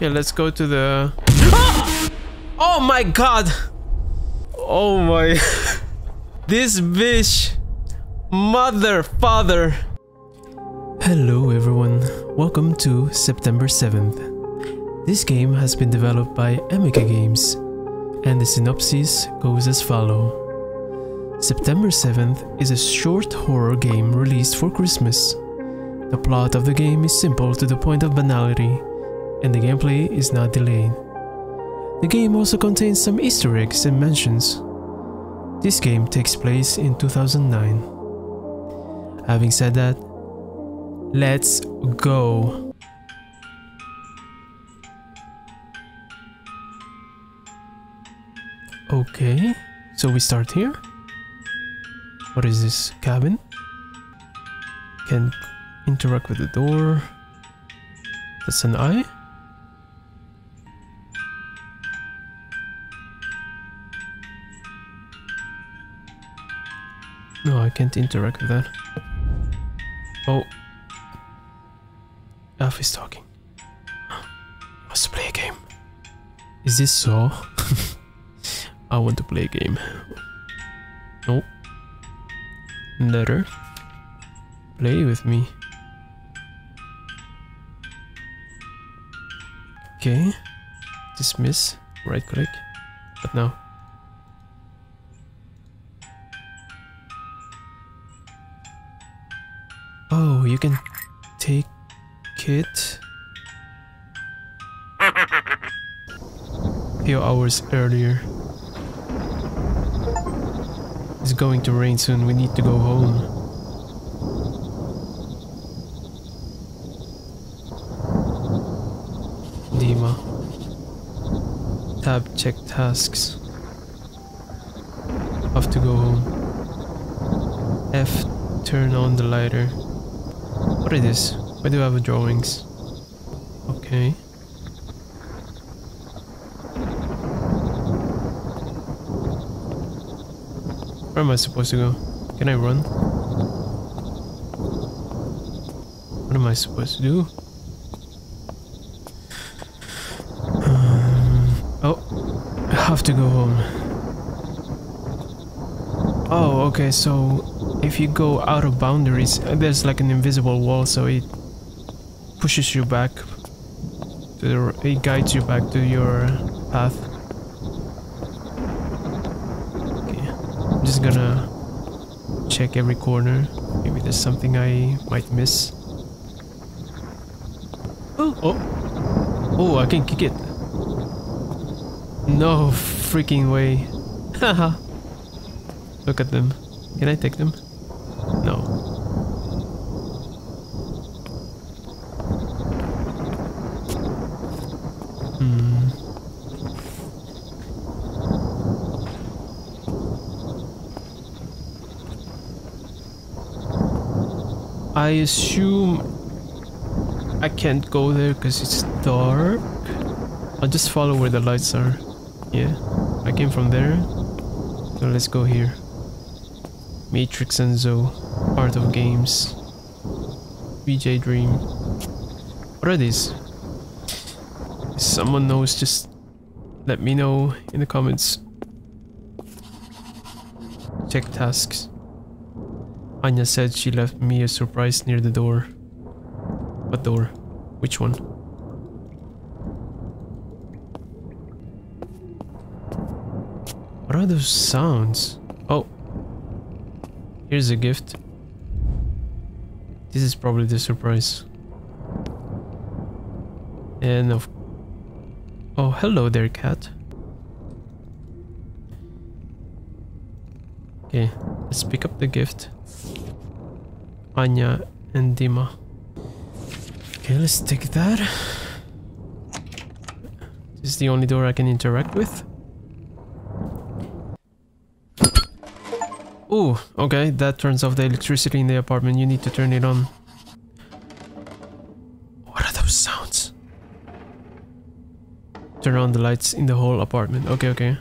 Okay, let's go to the... Oh my god! Oh my... this bitch! Mother, father! Hello everyone, welcome to September 7th. This game has been developed by Emika Games, and the synopsis goes as follow. September 7th is a short horror game released for Christmas. The plot of the game is simple to the point of banality, and the gameplay is not delayed. The game also contains some easter eggs and mentions. This game takes place in 2009. Having said that, let's go. Okay, so we start here. What is this cabin? Can interact with the door. That's an eye. Can't interact with that. Oh. Elf is talking. Must play a game. Is this so? I want to play a game. No. Letter. Play with me. Okay. Dismiss. Right click. But now. You can take it few hours earlier. It's going to rain soon, we need to go home. Dima. Tab check tasks. Have to go home. F turn on the lighter. What is this? Why do I have drawings? Okay. Where am I supposed to go? Can I run? What am I supposed to do? Um, oh, I have to go home. Oh, okay, so if you go out of boundaries, there's like an invisible wall, so it pushes you back. To the, it guides you back to your path. Okay, I'm just gonna check every corner. Maybe there's something I might miss. Oh, oh, oh! I can kick it. No freaking way! Haha. Look at them. Can I take them? No. Hmm. I assume I can't go there because it's dark. I'll just follow where the lights are. Yeah, I came from there. So let's go here. Matrix and Zo, Art of Games, VJ Dream. What are these? If someone knows, just let me know in the comments. Check tasks. Anya said she left me a surprise near the door. What door? Which one? What are those sounds? Oh. Here's a gift. This is probably the surprise. And of... Oh, hello there, cat. Okay, let's pick up the gift. Anya and Dima. Okay, let's take that. This is the only door I can interact with. Oh, okay, that turns off the electricity in the apartment. You need to turn it on. What are those sounds? Turn on the lights in the whole apartment. Okay, okay.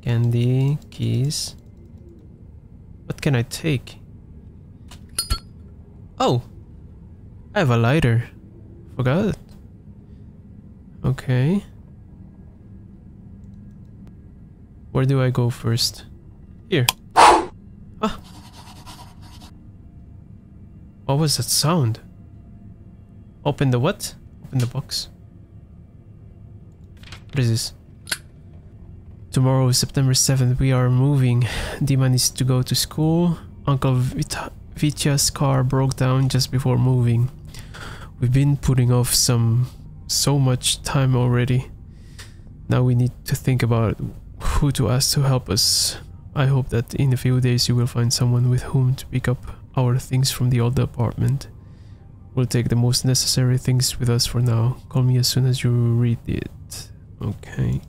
Candy, keys. What can I take? Oh! I have a lighter. Forgot. Okay. Where do I go first? Here. Ah. What was that sound? Open the what? Open the box. What is this? Tomorrow, is September 7th, we are moving. Dima needs to go to school. Uncle Vita Vitya's car broke down just before moving. We've been putting off some so much time already. Now we need to think about who to ask to help us. I hope that in a few days you will find someone with whom to pick up our things from the old apartment. We'll take the most necessary things with us for now. Call me as soon as you read it. Okay.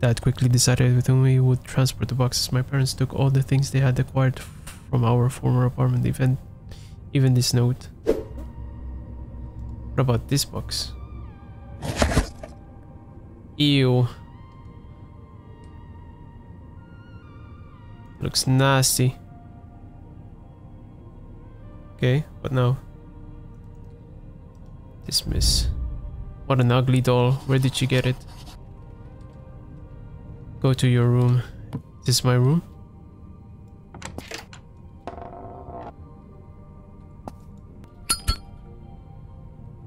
Dad quickly decided with whom he would transport the boxes. My parents took all the things they had acquired from our former apartment, even, even this note. What about this box? Ew. Looks nasty. Okay, what now? Dismiss. What an ugly doll. Where did you get it? Go to your room. Is my room?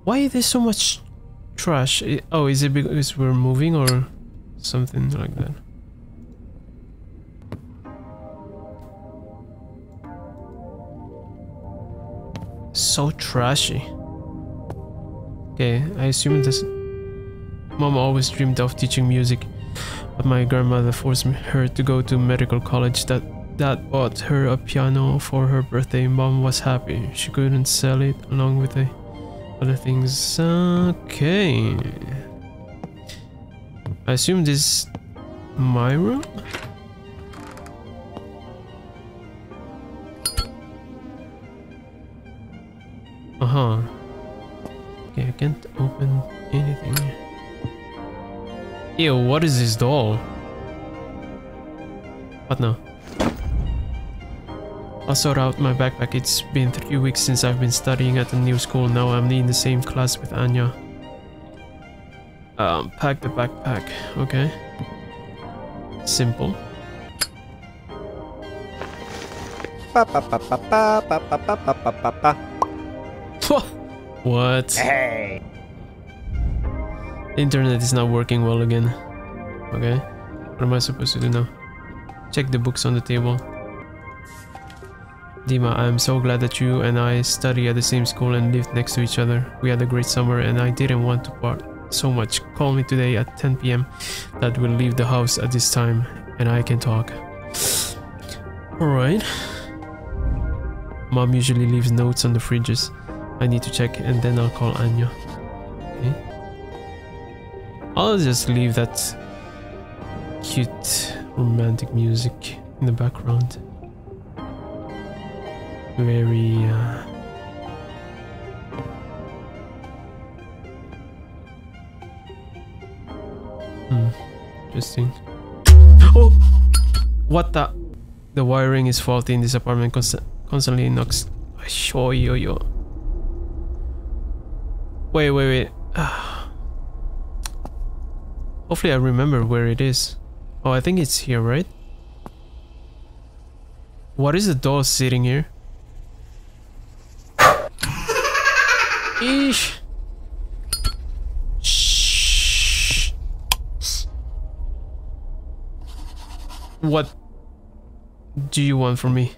Why is there so much trash? Oh, is it because we're moving or something like that? So trashy. Okay, I assume this... Mom always dreamed of teaching music, but my grandmother forced her to go to medical college that Dad bought her a piano for her birthday. Mom was happy. She couldn't sell it along with the other things. Okay. I assume this is my room? Ew, what is this doll? What now? I'll sort out my backpack. It's been three weeks since I've been studying at the new school. Now I'm in the same class with Anya. Um, pack the backpack. Okay. Simple. what? Hey. Internet is not working well again. Okay. What am I supposed to do now? Check the books on the table. Dima, I'm so glad that you and I study at the same school and lived next to each other. We had a great summer and I didn't want to part so much. Call me today at 10 p.m. That we'll leave the house at this time and I can talk. Alright. Mom usually leaves notes on the fridges. I need to check and then I'll call Anya. Okay. I'll just leave that cute romantic music in the background. Very uh, Hmm. Interesting. Oh! What the? The wiring is faulty in this apartment. Const constantly knocks. Yo yo yo. Wait, wait, wait. Hopefully I remember where it is. Oh, I think it's here, right? What is the doll sitting here? Eesh. What do you want from me?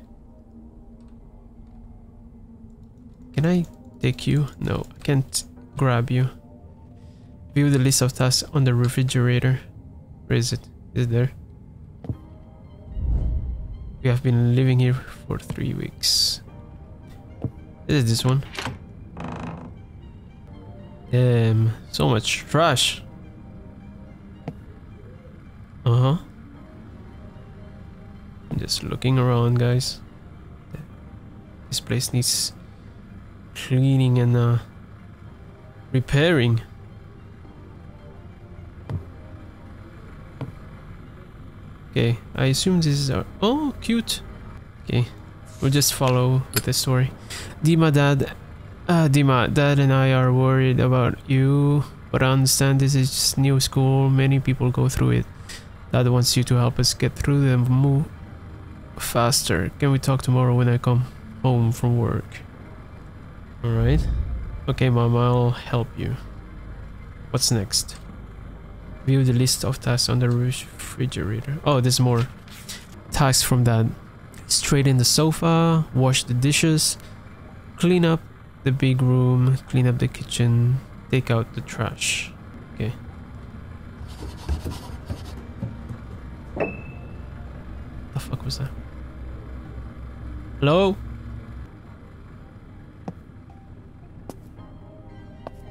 Can I take you? No, I can't grab you. View the list of tasks on the refrigerator. Where is it? Is it there? We have been living here for three weeks. Is this one? Damn, so much trash. Uh-huh. Just looking around, guys. This place needs cleaning and uh, repairing. Okay, I assume this is our... Oh, cute. Okay, we'll just follow with the story. Dima dad Uh, Dima, Dad and I are worried about you, but I understand this is just new school. Many people go through it. Dad wants you to help us get through them move faster. Can we talk tomorrow when I come home from work? Alright. Okay, Mom, I'll help you. What's next? View the list of tasks on the refrigerator. Oh, there's more tasks from that. Straighten the sofa, wash the dishes, clean up the big room, clean up the kitchen, take out the trash. Okay. The fuck was that? Hello?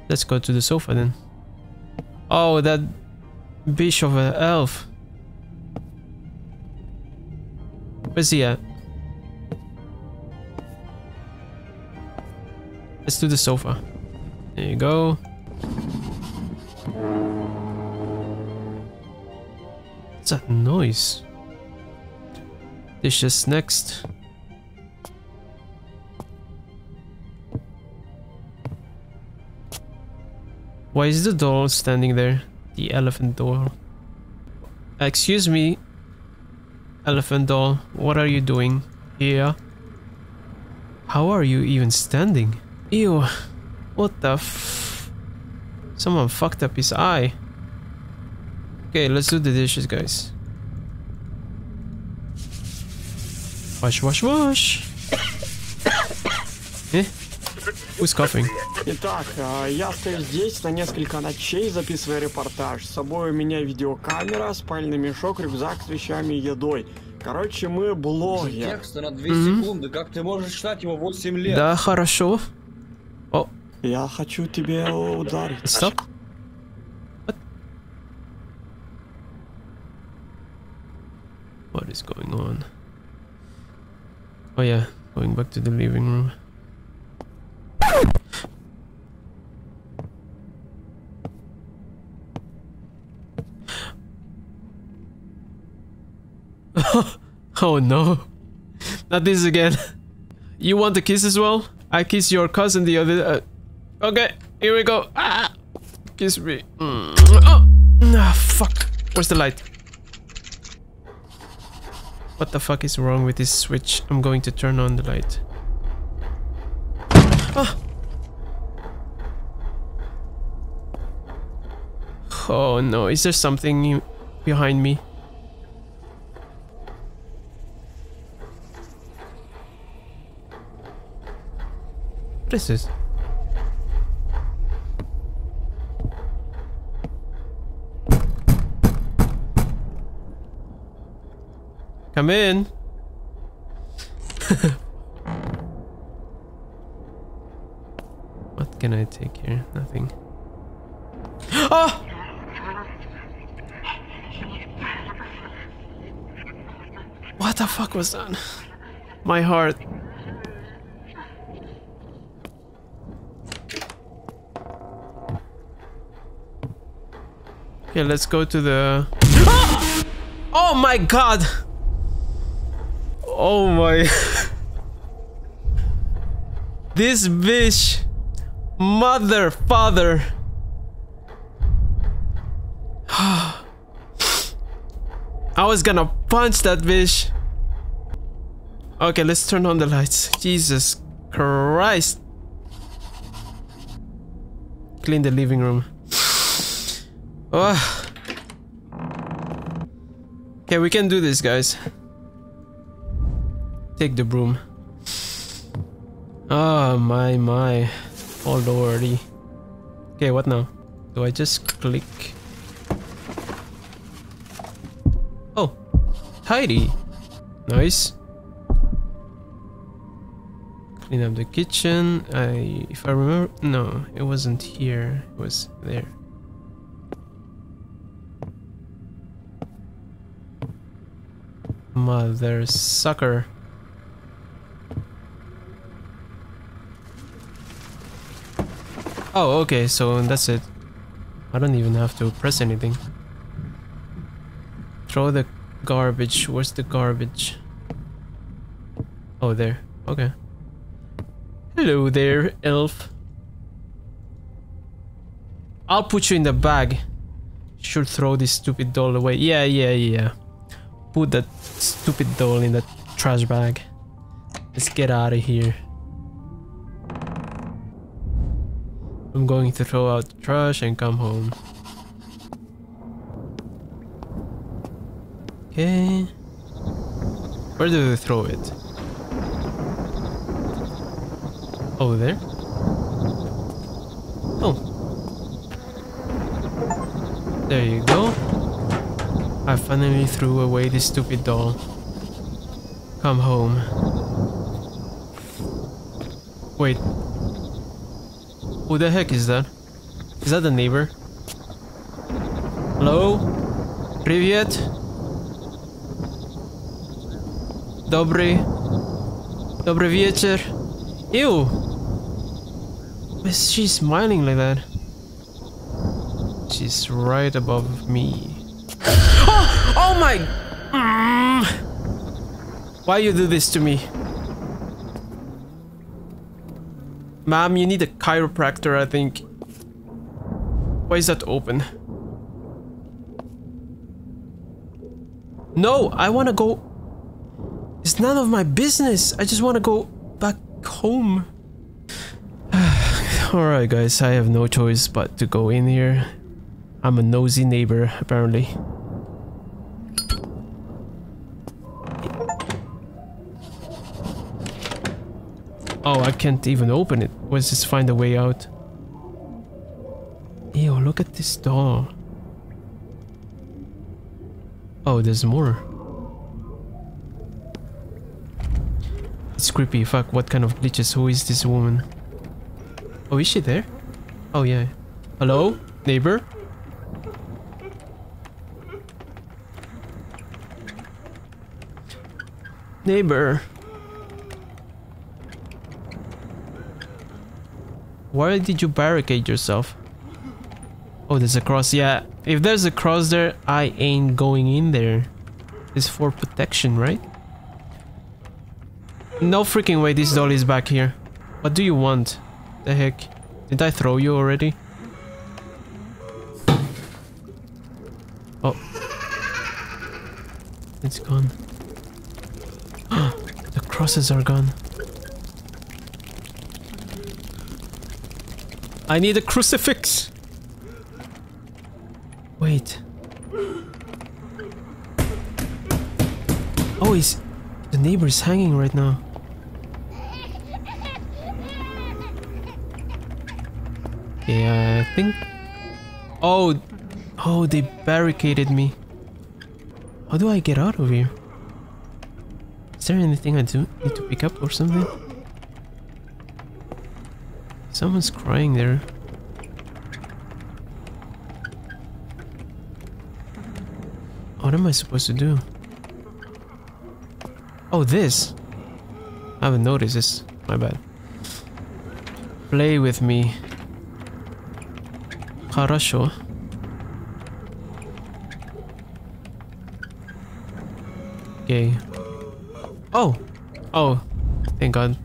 Let's go to the sofa then. Oh, that bitch of an elf. Where's he at? Let's do the sofa. There you go. What's that noise? Dishes next. Why is the doll standing there? The elephant doll. Excuse me, elephant doll. What are you doing here? How are you even standing? Ew. What the f... Someone fucked up his eye. Okay, let's do the dishes, guys. Wash, wash, wash. eh? Who's coughing? Итак, э, я стою здесь на несколько ночей, записывая репортаж. С собой у меня видеокамера, спальный мешок, рюкзак с вещами и едой. Короче, мы блогер. Текста на 2 секунды, как ты можешь читать его 8 лет? Да, хорошо. О, Я хочу тебе ударить. стоп. What? What is going on? Oh yeah, going back to the living room. oh no. Not this again. You want a kiss as well? I kiss your cousin the other... Uh, okay, here we go. Ah, kiss me. Mm. Oh. Ah, fuck. Where's the light? What the fuck is wrong with this switch? I'm going to turn on the light. Ah. Oh no, is there something behind me? What is this? Come in. what can I take here? Nothing. Oh! What the fuck was that? My heart. Okay, let's go to the... Oh my god! Oh my... this bitch... Mother, father... I was gonna punch that bitch. Okay, let's turn on the lights. Jesus Christ. Clean the living room. Okay, we can do this, guys. Take the broom. Oh my my. Oh lordy. Okay, what now? Do I just click? Oh, tidy. Nice. Clean up the kitchen. I, if I remember, no, it wasn't here. It was there. Mother sucker. Oh, okay, so that's it. I don't even have to press anything. Throw the garbage. Where's the garbage? Oh, there. Okay. Hello there, elf. I'll put you in the bag. Should throw this stupid doll away. Yeah, yeah, yeah. Put that stupid doll in the trash bag. Let's get out of here. I'm going to throw out the trash and come home. Okay. Where do they throw it? Over there? Oh. There you go. I finally threw away this stupid doll. Come home. Wait. Who the heck is that? Is that the neighbor? Hello? Привет? Dobry. Dobry wieczór. Ew. Why is she smiling like that? She's right above me. my! Mm. Why you do this to me? Ma'am, you need a chiropractor, I think. Why is that open? No, I want to go... It's none of my business. I just want to go back home. Alright guys, I have no choice but to go in here. I'm a nosy neighbor, apparently. Oh, I can't even open it. Let's just find a way out. Ew, look at this door. Oh, there's more. It's creepy. Fuck, what kind of glitches? Who is this woman? Oh, is she there? Oh, yeah. Hello? Neighbor? Neighbor. Why did you barricade yourself? Oh, there's a cross. Yeah, if there's a cross there, I ain't going in there. It's for protection, right? No freaking way this doll is back here. What do you want? The heck? Did I throw you already? Oh. It's gone. the crosses are gone. I need a crucifix! Wait. Oh, he's... The neighbor is hanging right now. Yeah, I think... Oh! Oh, they barricaded me. How do I get out of here? Is there anything I do need to pick up or something? Someone's crying there. What am I supposed to do? Oh, this! I haven't noticed this. My bad. Play with me. Хорошо. Okay. Oh! Oh, thank god.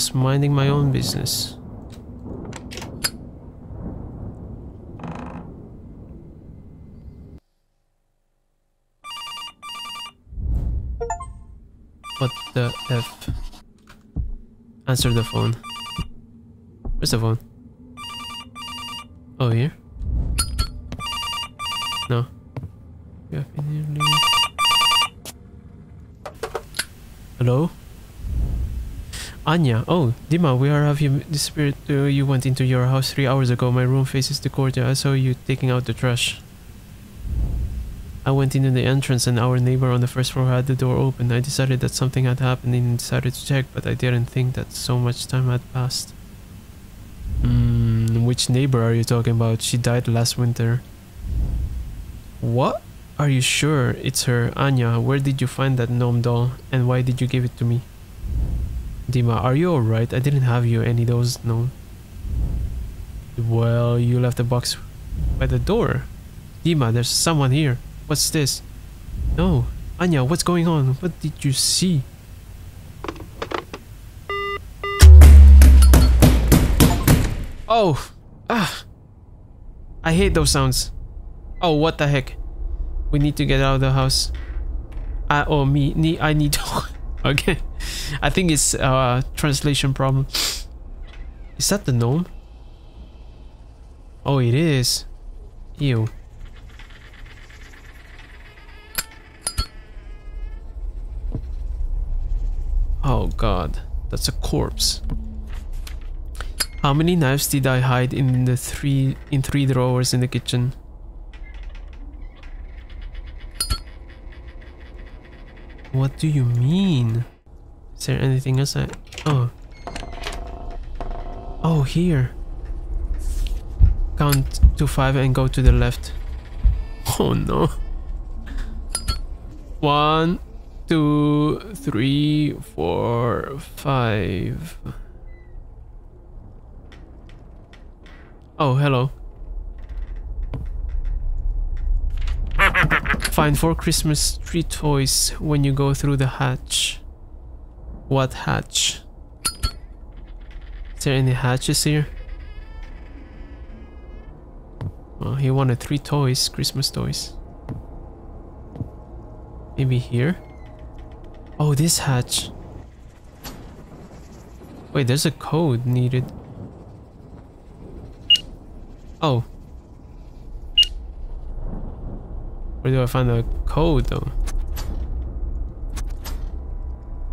Just minding my own business. What the F? Answer the phone. Where's the phone? Oh, here? No. You have been here leaving. Hello? Anya, oh, Dima, where have you disappeared? Uh, you went into your house three hours ago. My room faces the courtyard. I saw you taking out the trash. I went into the entrance and our neighbor on the first floor had the door open. I decided that something had happened and decided to check, but I didn't think that so much time had passed. Hmm, which neighbor are you talking about? She died last winter. What? Are you sure it's her? Anya, where did you find that gnome doll? And why did you give it to me? Dima, are you alright? I didn't have you any those, no. Well, you left the box by the door. Dima, there's someone here. What's this? No. Anya, what's going on? What did you see? Oh! Ah! I hate those sounds. Oh, what the heck? We need to get out of the house. I, oh, me, need, I need to... okay. I think it's a translation problem. Is that the gnome? Oh, it is. Ew. Oh god, that's a corpse. How many knives did I hide in the three in three drawers in the kitchen? What do you mean? Is there anything else I Oh. Oh here. Count to five and go to the left. Oh no. One, two, three, four, five. Oh, hello. Find four Christmas tree toys when you go through the hatch. What hatch? Is there any hatches here? Well, he wanted three toys, Christmas toys. Maybe here? Oh, this hatch. Wait, there's a code needed. Oh. Where do I find the code though?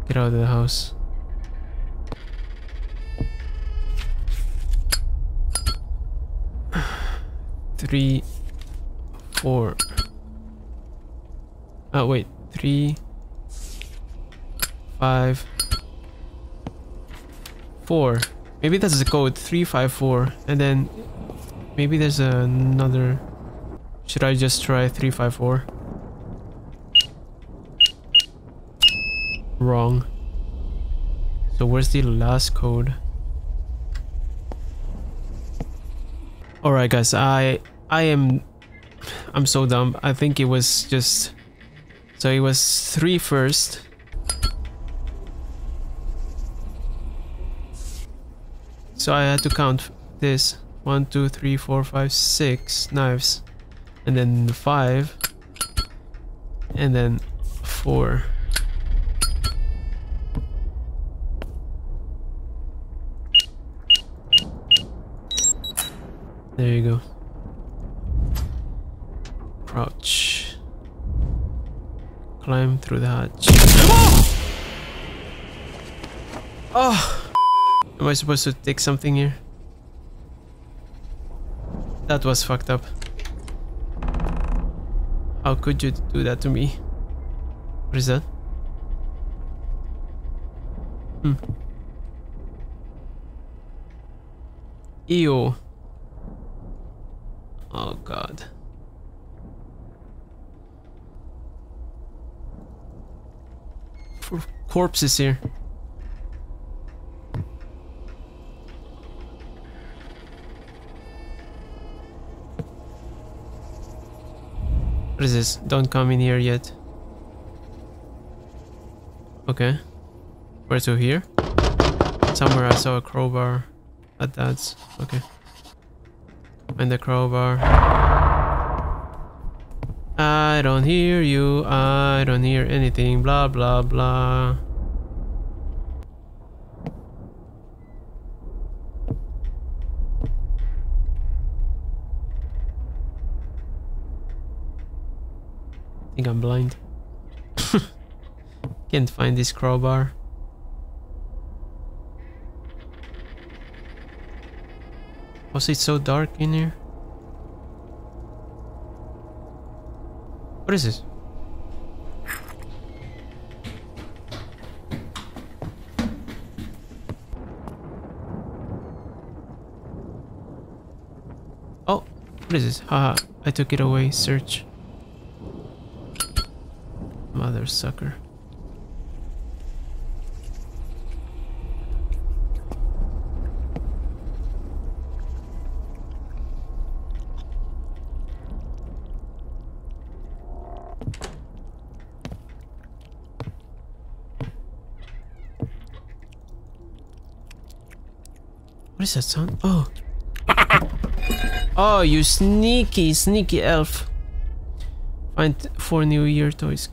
Get out of the house. Three, four. Oh wait, three, five, four. Maybe that's the code three five four, and then maybe there's another. Should I just try three five four? Wrong. So where's the last code? Alright guys, I I am I'm so dumb. I think it was just so it was three first. So I had to count this. One, two, three, four, five, six knives. And then five. And then four. There you go. Crouch. Climb through the hatch. Oh! Am I supposed to take something here? That was fucked up. How could you do that to me? What is that? Hmm. Ew. Oh god. Corpses here. Don't come in here yet. Okay. Where to here? Somewhere I saw a crowbar. At that's okay. And the crowbar. I don't hear you. I don't hear anything. Blah blah blah. Blind. Can't find this crowbar. Was it so dark in here? What is this? Oh, what is this? Haha, I took it away. Search. Sucker. What is that sound? Oh, Oh, you sneaky, sneaky elf. Find four New Year toys.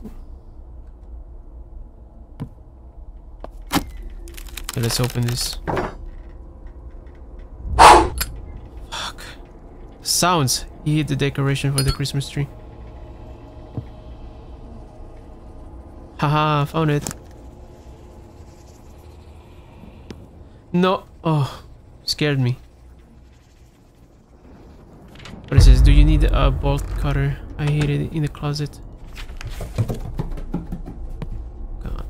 Let's open this. Fuck. Sounds. He hit the decoration for the Christmas tree. Haha, found it. No. Oh, scared me. What is this? Do you need a bolt cutter? I hid it in the closet. God.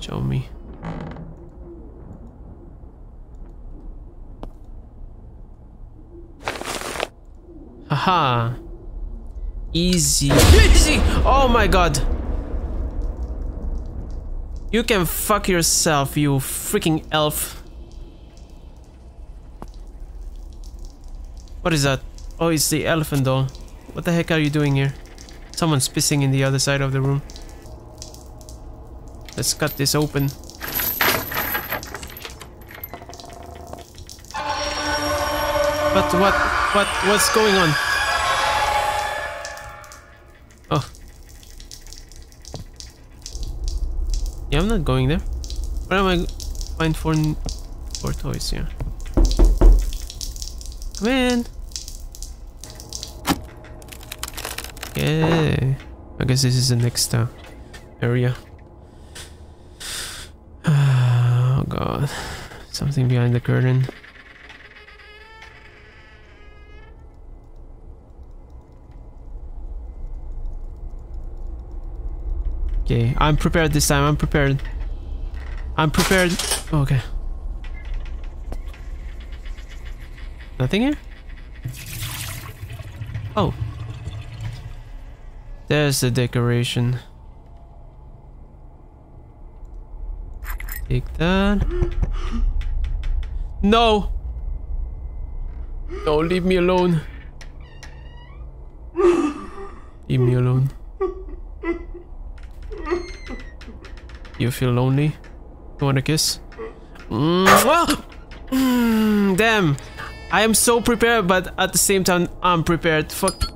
Show me. Haha. Easy. Easy! Oh my god. You can fuck yourself, you freaking elf. What is that? Oh, it's the elephant doll. What the heck are you doing here? Someone's pissing in the other side of the room. Let's cut this open. But what, what, what's going on? Yeah, I'm not going there. Where am I find for for toys here? Come in. Yeah. I guess this is the next uh, area. Oh god. Something behind the curtain. Okay, I'm prepared this time. I'm prepared. I'm prepared. Okay. Nothing here? Oh. There's the decoration. Take that. No! No, leave me alone. Leave me alone. You feel lonely? You want a kiss? Mwah! Mm, damn. I am so prepared, but at the same time, I'm prepared. Fuck.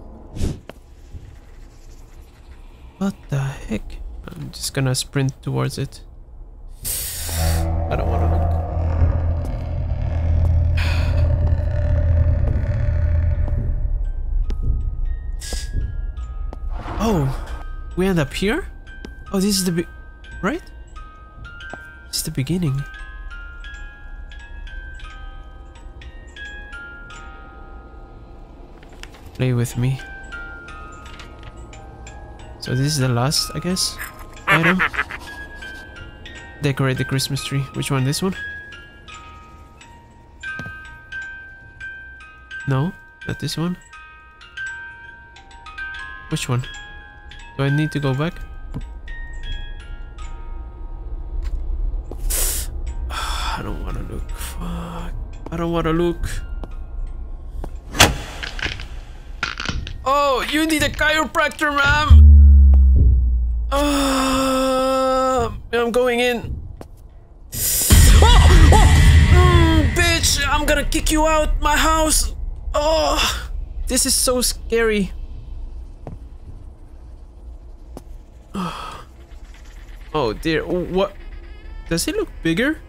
What the heck? I'm just gonna sprint towards it. I don't wanna look. Oh, we end up here? Oh, this is the be- right? The beginning. Play with me. So this is the last, I guess, item. Decorate the Christmas tree. Which one? This one? No, not this one. Which one? Do I need to go back? Don't want to look. Oh, you need a chiropractor, ma'am. Uh, I'm going in. Oh, oh, mm, bitch! I'm gonna kick you out my house. Oh, this is so scary. Oh dear, what? Does he look bigger?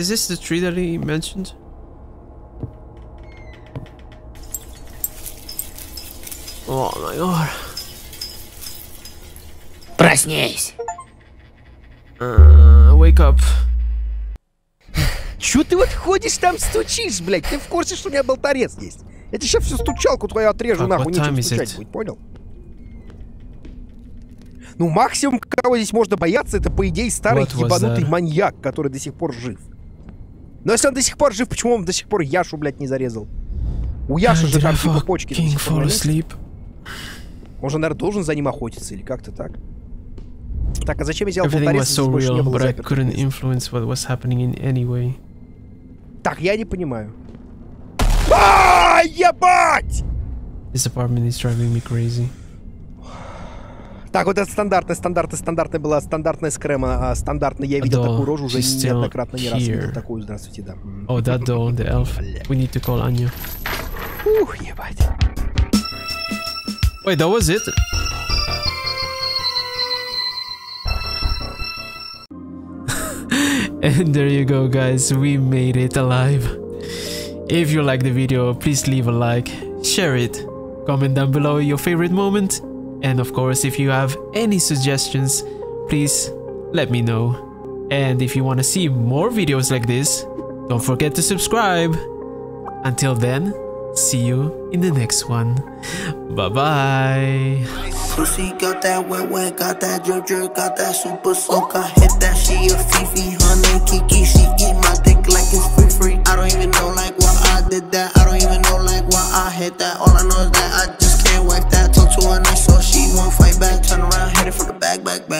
Is this the tree that he mentioned? My god. Проснись. Uh, wake up. Чё ты вот ходишь там стучишь, блядь? Ты в курсе, что у меня болторез есть? Я тебе сейчас всю стучалку твою отрежу, Так, нахуй, is стучать будет, понял? Ну, максимум, кого здесь можно бояться, это, по идее, старый What ебанутый маньяк, который до сих пор жив. Но если он до сих пор жив, почему он до сих пор Яшу, блядь, не зарезал? У Яши же там типа почки пор fall asleep? Он же, наверное, должен за ним охотиться или как-то так. Так, а зачем я взял Everything was so real, but I couldn't influence what was happening in any way. Так, я не понимаю. А, ебать! This apartment is driving me crazy. Так, вот это стандартная, стандартная, стандартная была стандартная скрема, а стандартная. Я видел Да, такую рожу уже неоднократно, не раз видел такую. Здравствуйте, да. Oh, that door, the elf. We need to call Anya. Ух, ебать. Wait, that was it? and there you go, guys. We made it alive. If you like the video, please leave a like, share it, comment down below your favorite moment, and of course, if you have any suggestions, please let me know. And if you want to see more videos like this, don't forget to subscribe. Until then, see you in the next one. Bye bye. Pussy got that wet wet, got that got that super soak. I hit that she a Fifi, honey Kiki. She eat my dick like it's free free. I don't even know like why I did that. I don't even know like why I hit that. All I know is that I just can't whack that. Talk to a nice so she won't fight back. Turn around, headed for the back, back, back.